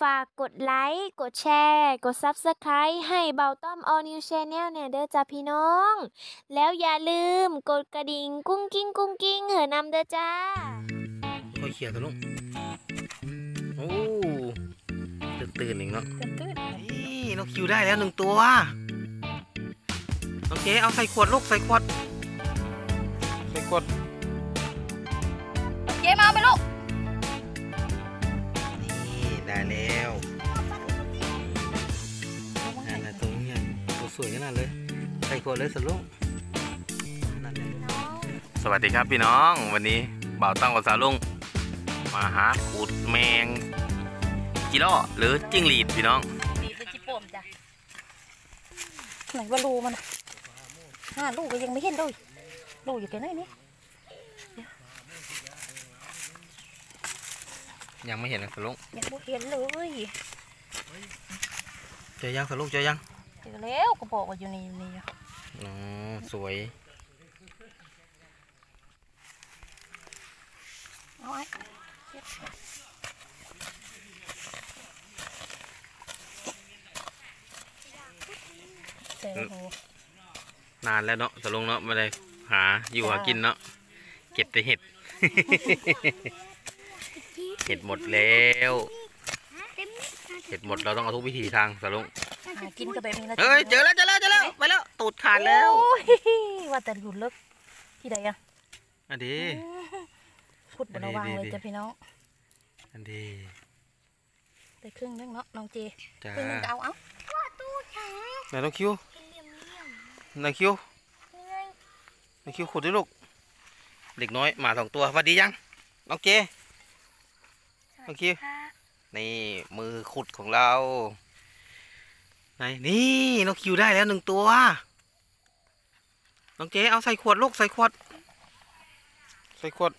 ฝากกดไลค์ กดแชร์ กด Subscribe ให้เบาต้อม All New Channel เนี่ยเด้อจ้าพี่น้อง แล้วอย่าลืมกดกระดิ่งกุ้งกิ้งกุ้งกิ้งเหอะนำเด้อจ้าค่อยเขี่ยทะลุโอ้ตื่นตื่นๆอีกเนาะตื่นตื่นนี่นกคิวได้แล้วหนึ่งตัวโอเคเอาใส่ขวดลูกใส่ขวดใส่ขวดเจ๊มาเอาไปลูกนี่ ได้แล้วนั่นแหละตัวนี้ตัวสวยขนาดเลยใส่ขวดเลยสลุงนั่นแหละสวัสดีครับพี่น้องวันนี้บ่าวตั้งกับสาวลุงมาหาขูดแมงจิโร่หรือจิ้งหรีดพี่น้องดีเป็นจิโป่มจ้ะไหนว่ารูมันอะห้าลูกก็ยังไม่เห็นเลยลูกอยู่แค่ไหนนี่ ยังไม่เห็นนะสลุงยังไม่เห็นเลยเจอยังสลุงเจอยังเจอแล้วก็บอกว่าอยู่นี่อยู่นี่อะอ๋อสวยเอาไอ้เจอโหนานแล้วเนาะสลุงเนาะไม่ได้หาอยู่หากินเนาะเก็บแต่เห็ดเห็ดหมดแล้วเห็ดหมดเราต้องเอาทุกวิธีทางสลุงหากินกับแบบนี้นะเฮ้ยเจอแล้วเจอแล้วเจอแล้วไปแล้วตูดขาดแล้วโอ้ยว่าแต่อยู่ลึกที่ใดอะอันดีพุดบนระวังเลยจ้ะพี่น้องอันดีได้ครึ่งนึงเนาะน้องเจจ้าครึ่งนึงก็เอาเอาไหนน้องคิวน้องคิวน้องคิวขุดดิลูกเด็กน้อยหมาสองตัวสวัสดียังน้องเจ น้องคิวนี่มือขุดของเราไหนนี่นกคิวได้แล้วหนึ่งตัว น้องเจ๊เอาใส่ขวดลูกใส่ขวด ใส่ขวด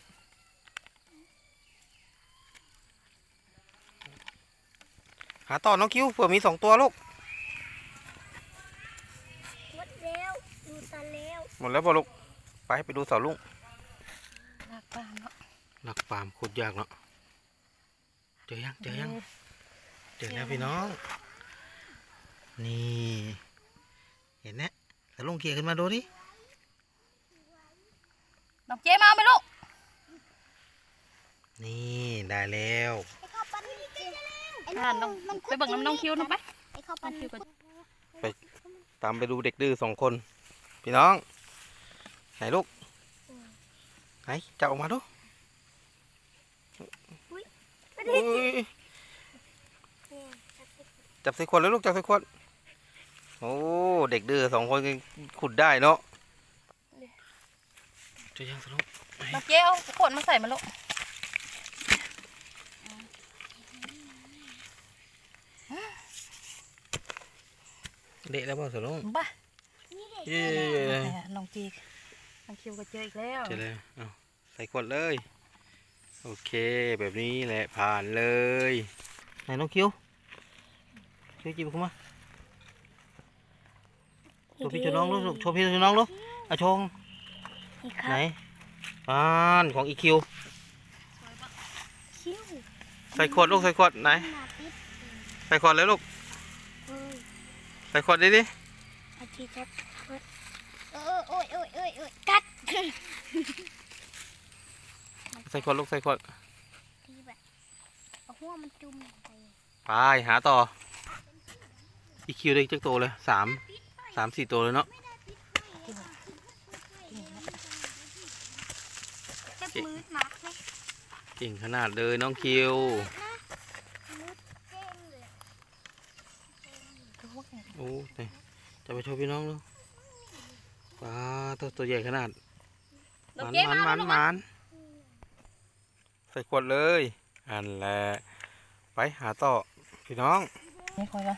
หาต่อน้องคิวเผื่อมีสองตัวลูก หมดแล้วดูตาแล้วหมดแล้วป่ะลูก ไปไปดูเสาลุงลากปลาเนาะหลักปาล์มขุดยากเนาะเจอยังเจอยังเจอแล้วพี่น้อง นี่ เห็นนะเสาลุงเกียร์ขึ้นมาดูดิน้องเจมาเอาไปลูก นี่ได้แล้วอ่านน้องไปเบิ่งน้ำน้องคิวน้องไปไอ้ข้าวน้ปั้อนงคิวก็ตามไปดูเด็กดื้อสองคน พี่น้อง ไหนลูก ไหนจับออกมาดูอุ๊ ยจับใส่ขวดแล้วลูกจับใส่ขวด โอ้เด็กดื้อสองคนก็ขุดได้เนาะเจะยังสนุกน้องเจเอาขวดมาใส่มาลูกเด็กแล้วเปล่าสนุกบ้าเย้น้องจีน้องคิวก็เจออีกแล้วเจอแล้วเอาใส่ขวดเลย โอเคแบบนี้แหละผ่านเลย ไหนน้องคิวช่วยจิบเข้ามาโชว์พี่โชว์น้องลูกโชว์พี่โชว์น้องลูกเอาโชว์นี่คไหนรับอ่านของอีคิวคิ้วใส่ขวดลูกใส่ขวดไหนหนาปิดใส่ขวดเลยลูกเอ้ยใส่ขวดดิดิอาทิตย์จะเปิดเออโอ้ยโอ้ยโอ้ยโอ้ยกัด ใส่ขวดลูกใส่ขวดทีแบบเอาหัวมันจุ่มลงไปไปหาต่อ อีคิวได้จักโตวเลยสามสามสี่ตัวเลยเนาะ จะมืดมักไหมเก่งขนาดเลยน้องคิว มืดเจ้งเลยโอ้ยจะไปโชว์พี่น้องดูปลาตัวตัวใหญ่ขนาดน้องมันเจมันมามันลูกมัน ใส่ขวดเลย อันแหละไปหาต่อพี่น้องนี่คอยละ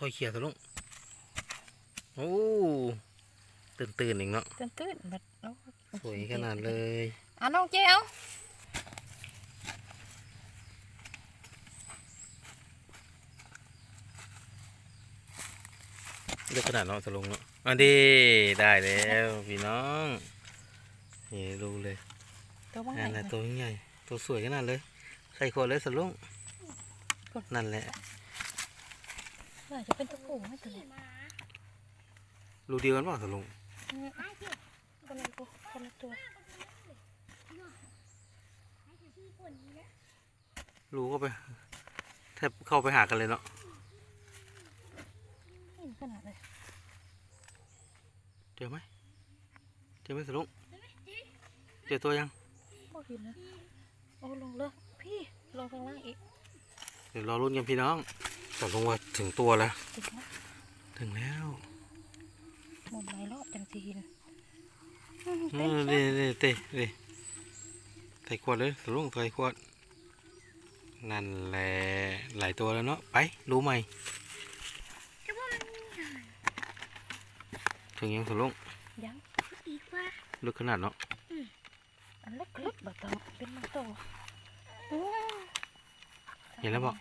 ค่อยๆเขี่ยทะลุงโอ้ตื่นตื่นๆอีกเนาะตื่นตื่นแบบโอ้สวยขนาดเลยอะน้องเจเอาเลือกขนาดเนาะทะลุงเนาะอันดีได้แล้วพี่น้องนี่ดูเลย ตัวบ้างอันไหละนตัวใหญ่ตัวสวยขนาดเลย ใส่ขวดเลยสลุงคุณนั่นแหละน่าจะเป็นตัวผู้ไหมตัวนี้รูเดียวกันเปล่าสลุงคนละตัวคนละตัวรูก็ไปแทบเข้าไปหากันเลยเนาะนี่ขนาดเลยเจอไหมเจอไหมสลุงเจอตัวยัง โอ้ยนะโอ้ลงเลยพี่ลงข้างล่างอีกเดี๋ยวรอรุ่นกันพี่น้องสลุงว่าถึงตัวแล้ว ถึงนะถึงแล้วหมดหลายรอบจังสีนอืมนี่นี่เต้นี่ใส่ขวดเลยสลุงใส่ขวด นั่นแหละหลายตัวแล้วเนาะไปรู้ไหมถึงยังสลุงยังอีกว่าลึกขนาดเนาะ อันเล็กๆแบบต้องเป็นมันโตอืมเห็นแล้วบอก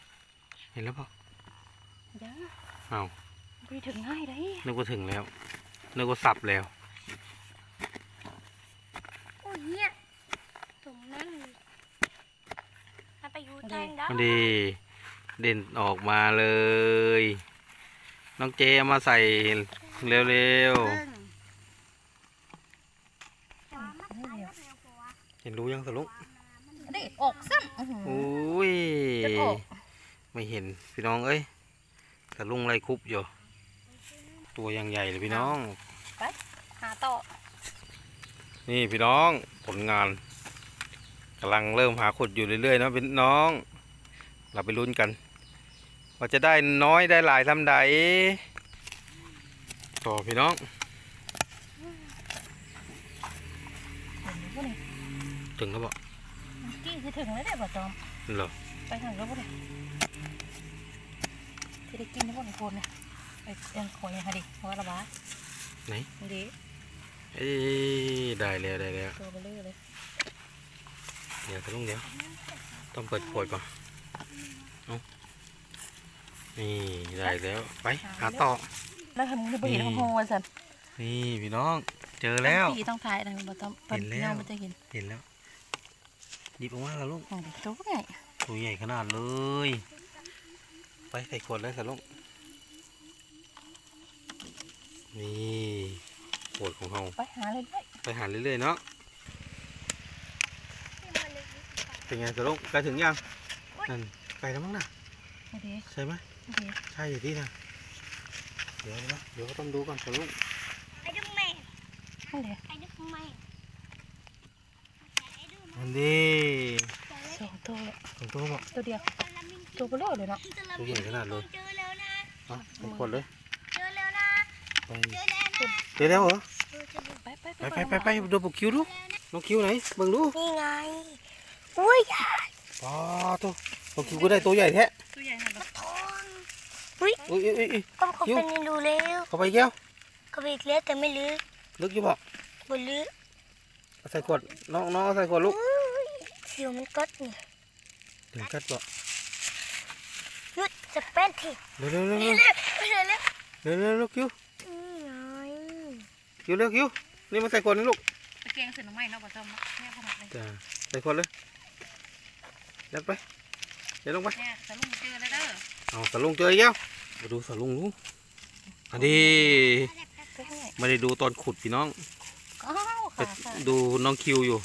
เห็นแล้วบอกยังอ้าวไปถึงง่ายเลยนึกว่าถึงแล้วนึกว่าสับแล้วโอ้ยเนี่ยตรงนั้นเลยถ้าไปอยู่แทงได้มันดีเด่นออกมาเลย น้องเจเอามาใส่เร็วนี่เดียวๆ เห็นรู้ยังสลุง นี่ออกซ้ำอื้อหือ อุ้ย จะออก ไม่ เห็นพี่น้องเอ้ยสลุงไรคุบอยู่ ตัวยังใหญ่เลยพี่น้องหาต่อนี่พี่น้องผลงานกำลังเริ่มหาขุดอยู่เรื่อยๆเนาะพี่น้อง เราไปลุ้นกัน ว่าจะได้น้อยได้หลายทำใดต่อพี่น้องเห็นไหมเนี่ยถึงแล้วบอกกี้คือถึงแล้วได้ป่ะจอมเหรอไปทางแล้วป่ะเนี่ยที่ได้กินทั้งหมดในคนเนี่ยไปยังคอยยังไงดิว่าละบ้าไหนดีเอ้ยได้แล้วได้แล้วตัวเบลอเลยเดี๋ยวสลุงเดี๋ยวต้องเปิดขวดก่อนเอานี่ได้แล้วไปหาต่อแล้วทำมึงไปเห็นนี่ห้องวันสันนี่พี่น้องเจอแล้วพี่ต้องถ่ายอะไรมาต้องเห็นแล้วน้องมันจะเห็นเห็นแล้วหยิบออกมาแล้วลูกโอ้โหตัวใหญ่ตัวใหญ่ขนาดเลย ไปใส่ขวดเลยสลุงนี่ขวดของเราไปหาเลยด้วยไปหาเรื่อยๆเนาะเป็นไงสลุงใกล้ถึงยังนั่นใกล้แล้วมั้งนะโอเคใช่ไหมโอเคใช่อยู่ที่นะเดี๋ยวนะเดี๋ยวก็ต้องดูก่อนสลุงไอ้ดูแม่นั่นเลยไอ้ดูแม่มันดีสองตัวเลยของตัวบอกตัวเดียว ตัวเบลอเลยเนาะตัวใหญ่ขนาดเลยเจอแล้วนะเอาใส่ขวดเลยเจอแล้วนะไปเจอแล้วนะเดี๋ยวแล้วเหรอไปไปไปไปไปไปดูปกคิวดูน้องคิวไหนเบิ่งดูนี่ไงอุ้ยอ๋อตัวปกคิวก็ได้ตัวใหญ่แท้ตัวใหญ่ขนาดทองอุ้ยอุ้ยอุ้ยต้องเขาเป็นดูเร็วเข้าไปแก้วเขาไปเล็กแต่ไม่ลึกลึกอยู่บ่บนลึกเอาใส่ขวดน้องน้องเอาใส่ขวดลูกสิวมันกัดนี่ถึงกัดบ่หยุดจะ เป็นทีเร็วเร็วเร็วเร็เร็ววเร็วเร็วเร็วเร็วเร็วคิวนี่ไงคิวเร็วคิวนี่มาใส่ขวดนี่ลูกตะเกียงเสือหน่อไม้เนาะป่ะจอมแม่ขนาดเลยจ้าใส่ขวดเลยยัดไปเดี๋ยวลงไปแม่สลุงเจอแล้วเด้อเอาสลุงเจออีกแล้วมาดูสลุงดูอันนี้ตัวใหญ่ไม่ได้ดูตอนขุดพี่น้องอ้าวไปขาขาดูน้องคิวอยู่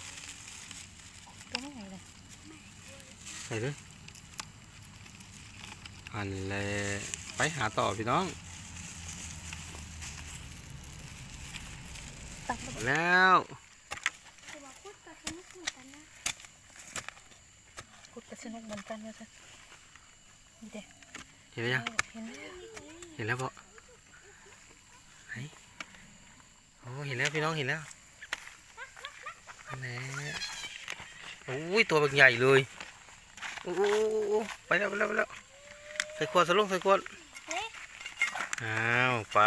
ตัวใหญ่เลย ใส่เลยอันแหละไปหาต่อพี่น้องตักแล้วกุดกระสนุกเหมือนกันนะจ๊ะนี่เด็กเห็นหรือยังเห็นแล้วเห็นแล้วปะไหนโอ้เห็นแล้วพี่น้องเห็นแล้วอันแหละโอ้ยตัวเป็นใหญ่เลยโอ้โหไปแล้วไปแล้วไปแล้วใส่ขวดสลุงใส่ขวดอ้าวไป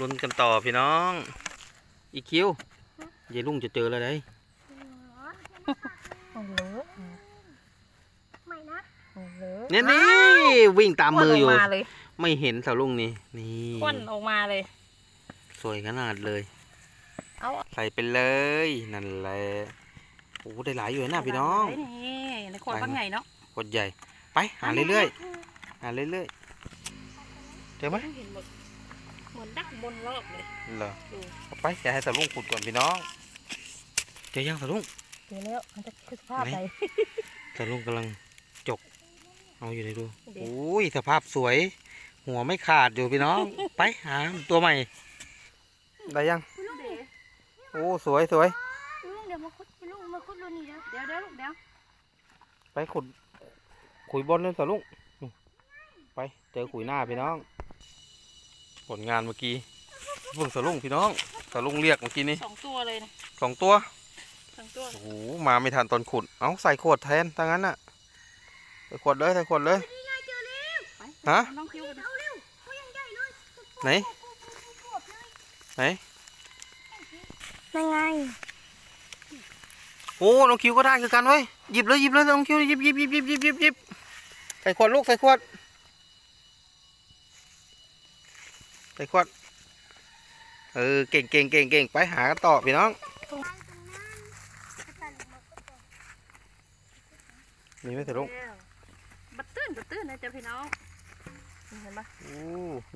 ลุ้นกันต่อพี่น้อง อีคิวยายลุงจะเจอแล้วได้โอ้เหลือไม่นะโอ้เหลือเนี่ยนี่วิ่งตามมืออยู่ควันกมาเลยไม่เห็นสาวลุงนี่นี่ควันออกมาเลย สวยขนาดเลยเอาใส่ไปเลยนั่นแหละโอ้ได้หลายอยู่นะพี่น้องนี่ในขวดบางใหญ่เนาะขวดใหญ่ไปหาเรื่อยๆ หาเรื่อยๆเจอไหมเห็นหมดเหมือนดักบนรอบเลยเหรอดูเอาไปอย่าให้สะลุงขุดก่อนพี่น้องเจอยังสะลุงเจอแล้วมันจะคือสภาพไหนไหนสะลุงกำลังจก เอาอยู่ในดูเดี๋ยวโอ้ยสภาพสวย หัวไม่ขาดอยู่พี่น้อง ไปหาตัวใหม่ ได้ยัง โอ้สวยสวยลุงเดี๋ยวมาคุดลุงมาคุดรูนี่แล้วเดี๋ยวเดี๋ยวลูกเดี๋ยวไปขุดขุยบนเลยสะลุงนี่ไป เจอขุยหน้าพี่น้อง ผลงานเมื่อกี้เพิ่งสะลุงพี่น้องสะลุงเรียกเมื่อกี้นี้สองตัวเลยนะสองตัวสองตัวโอ้โหมาไม่ทันตอนขุด เอาใส่ขวดแทนถ้างั้นน่ะใส่ขวดเลยใส่ขวดเลยไปฮะน้องคิวกันนะไหนไหนนั่นไงโอ้น้องคิวก็ได้คือกันเว้ยหยิบเลยหยิบเลยน้องคิวหยิบหยิบหยิบหยิบหยิบหยิบหยิบใส่ขวดลูกใส่ขวดใส่ ขวดเออเก่งเก่งเก่งเก่งไปหากันต่อพี่น้อง มีไหมเถอะลูกแล้วบัดตื้นบัดตื้นนะเจ้าพี่น้องนี่เห็นปะโอ้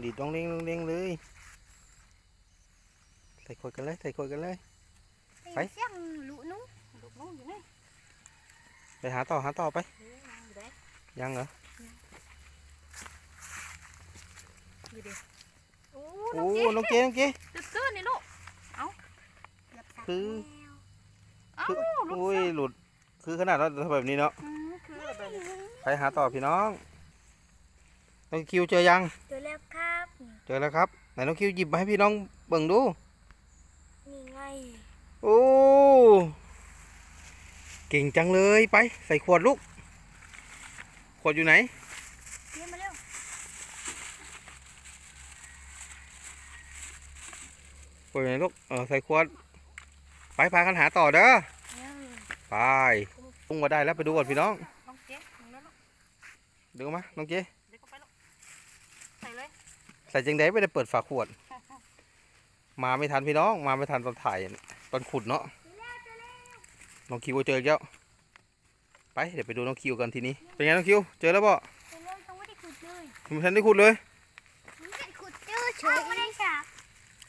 ดีดต้องเลี้ยงต้องเลี้ยงเลยใส่ขวดกันเลยใส่ขวดกันเลยไปเสียงลุนุ้งลูกน้องอยู่นี่ไปหาต่อหาต่อไปเฮ้ยน้องอยู่ไหนยังเหรออยู่ดิ โอ้โอ้น้องเจน้องเจตื้นตื้นนี่ลูกคือเอ้าคือลูกอุ้ยหลุด คือขนาดเราทำแบบนี้เนาะอืมคืออะไรเนี่ยไปหาต่อพี่น้อง น้องคิวเจอยัง เจอแล้วครับ เจอแล้วครับ ไหนน้องคิวหยิบมาให้พี่น้องเบิ่งดู นี่ไง โอ้ เก่งจังเลยไป ใส่ขวดลูก ขวดอยู่ไหน เรียกมาเร็ว ขวดอยู่ไหนลูกเออใส่ขวดไปพากันหาต่อเด้อไปปุ้งมาได้แล้วไปดูก่อนพี่น้องน้องเจ๊น้องแล้วลูกดูมาน้องเจเดี๋ยวก็ไปลูกใส่เลยใส่จังไดไม่ได้เปิดฝาขวด มาไม่ทันพี่น้องมาไม่ทันตอนถ่ายตอนขุดเนาะน้องคิวเจออีกแล้วไปเดี๋ยวไปดูน้องคิวกันทีนี้เป็นไงน้องคิวเจอแล้วบ่เจอแล้วต้องไม่ได้ขุดเลยไม่ทันได้ขุดเลยไม่ได้ขุดเจอเฉยไม่ได้สาบ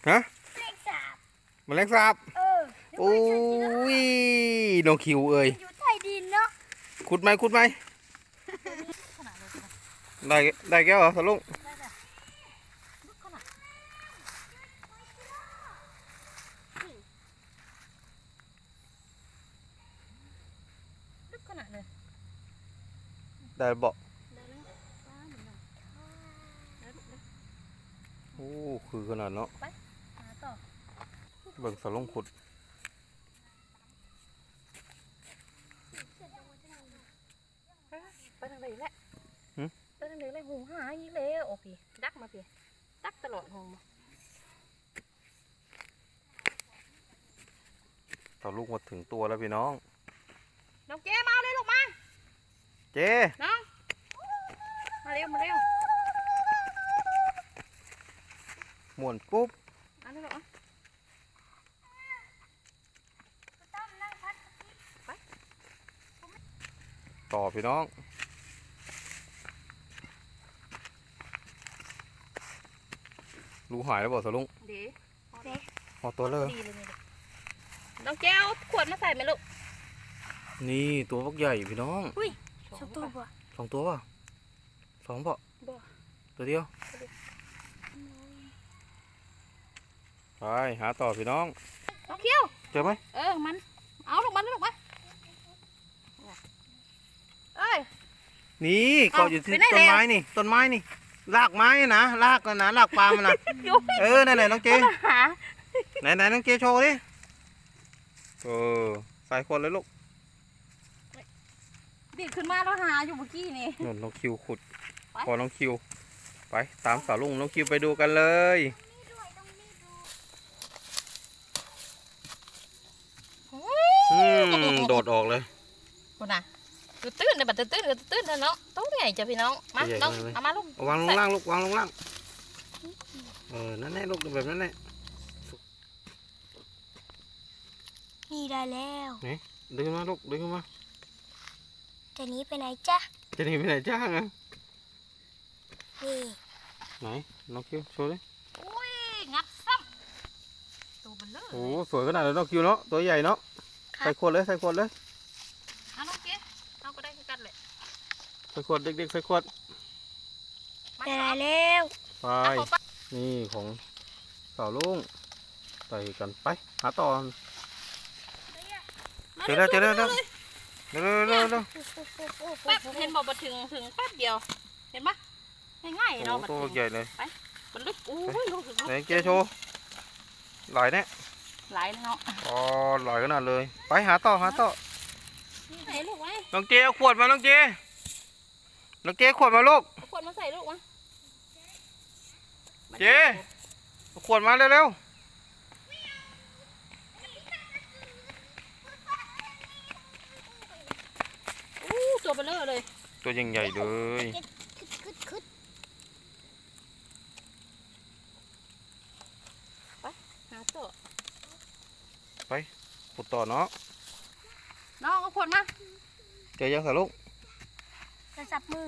ฮะไม่ได้สาบ แมลงสาบเออโอ้ยน้องคิวเอ้ยอยู่ใต้ดินเนาะขุดไหมขุดไหมขนาดเลยนะได้ได้แก้วเหรอสลุงได้จ้ะลูกขนาดลึกขนาดเลยได้บ่ได้แล้วป้าหนึ่งหน่อยได้ลูกได้โอ้ คือขนาดเนาะหาต่อ เบิ่งสลุงขุด ไปทางไหนแหละไปทางไหนเลยหูหาอีกแล้วโอเคดักมาพี่ดักตลอดหงมาสลุงมาถึงตัวแล้วพี่น้อง น้องเจ๊มาเอาเลยลูกมา เจน้อง มาเร็วมาเร็วม่วนปุ๊บเอันนี้ลูกอะ ต่อพี่น้อง รู้หายแล้วบ่สลุงเดี๋ยวเอาตัวเลยดีเลยนี่ลูกน้องเจ๊เอาขวดมาใส่ไหมลูก นี่ตัวพวกใหญ่พี่น้องสองตัวบ่สองตัวป่ะสองป่ะบ่ตัวเดียว ไป หาต่อพี่น้องน้องเคี้ยว เจอไหมเออ มัน เอาลูกมันลูกมาเอ้ย นี่เกาะอยู่ที่ไปไหนต้นแล้วไม้นี่ ต้นไม้นี่รากไม้นะรากนะนะรากปาล์มนะอยู่เออนั่นแหละน้องเจหาไหนไหนน้องเจโชว์ดิเออใส่คนเลยลูกดิดขึ้นมาแล้วหาอยู่เมื่อกี้นี่นุ่นน้องคิวขุดไปพอน้องคิว ไปตามสาวลุงน้องคิวไปดูกันเลย อืมโดดออกเลยคนน่ะ ตื้นตื้นเนี่ยบัดตื้นตื้นตื้นตื้นเนาะต้องใหญ่จ้ะพี่น้องมาใหญ่น้องเลยเอามาลูกเอาวางลงล่างลูกวางลงล่างเออนั่นแหละลูกแบบนั้นแหละนี่ได้แล้วดึงขึ้นมาลูกดึงขึ้นมาจะหนี้ไปไหนจ๊ะจะหนีไปไหนจ้างอะนี่ไหนน้องคิวโชว์ดิอุ้ยงัดซ้ำตัวเบลเลอร์โอ้สวยขนาดเลยน้องคิวเนาะตัวใหญ่เนาะใส่ขวดเลยใส่ขวดเลยอะน้องเก๋ เอาก็ได้คือกันแหละใส่ขวดเด็กๆใส่ขวดมาแต่สองแล้วไปเอาไปนี่ของสาวลุงใส่กันไป หาต่อเจอแล้วเจอแล้วเร็วเร็วเร็วเร็วแป๊บเห็นบอกมาถึงถึงแป๊บเดียว เห็นปะง่ายๆโอ้เนาะโหมาตัวถึงใหญ่เลยมันลึกอุ้ยลูกถึงไหนเจ๊โชว์หลายเนี่ยหลายเลยเนาะอ๋อหลายขนาดเลย ไปหาต่อหาต่อ ไหนลูกไว้น้องเจเอาขวดมาน้องเจน้องเจขวดมาลูกเอาขวดมาใส่ลูกวะเจ๊เอาขวดมาเร็วอู้ตัวเบลเลอร์เลย ๆตัวยังใหญ่เลยคึดคึดคึดหาตัว ขุดต่อเนาะ น้องเอาขวดมาเจอยังสาวลุงจะสับมือ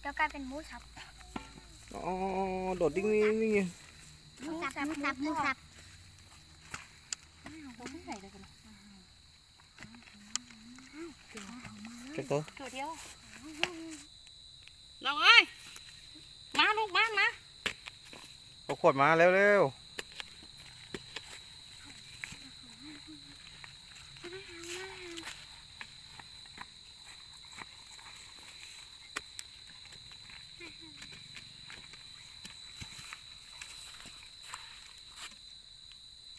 เดี๋ยวกลายเป็นหมูสับอ๋อโดดดิ้งนี่นี่ไงหมูสับหมูสับหมูสับตัวที่ใส่เลยกันเก็บตัวตัวเดียวน้องเอ้ยมาลูกมามาเอาขวดมาเร็วเร็ว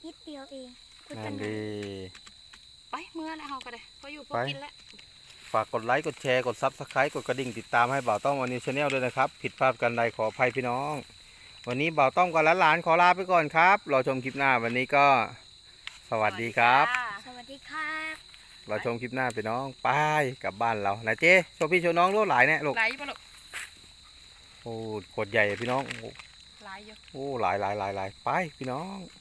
นิดเดียวเองคุยนั่กันนดีไปเมื่อแล้วเฮาก็ได้พออยู่พอไปกินแล้วฝากกดไลค์กดแชร์กดซับสไครต์กดกระดิ่งติดตามให้บ่าวต้อมวันนี้ชาแนลด้วยนะครับ ผิดพลาดกันใดขออภัยพี่น้อง วันนี้บ่าวต้อมกับหลานๆขอลาไปก่อนครับรอชมคลิปหน้าวันนี้ก็ สวัสดีครับ สวัสดีครับรอชมคลิปหน้าพี่น้องไปกลับบ้านเราไหนเจ๊โชว์พี่โชว์น้องรู้หลายเนี่ยลูกไหลปะลูกโอ้ขวดใหญ่อะพี่น้องโอ้ไหลอยู่โอ้หลายหลายหลายหลายไปพี่น้องไ